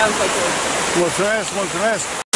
Te-am făcut. Mulțumesc, mulțumesc!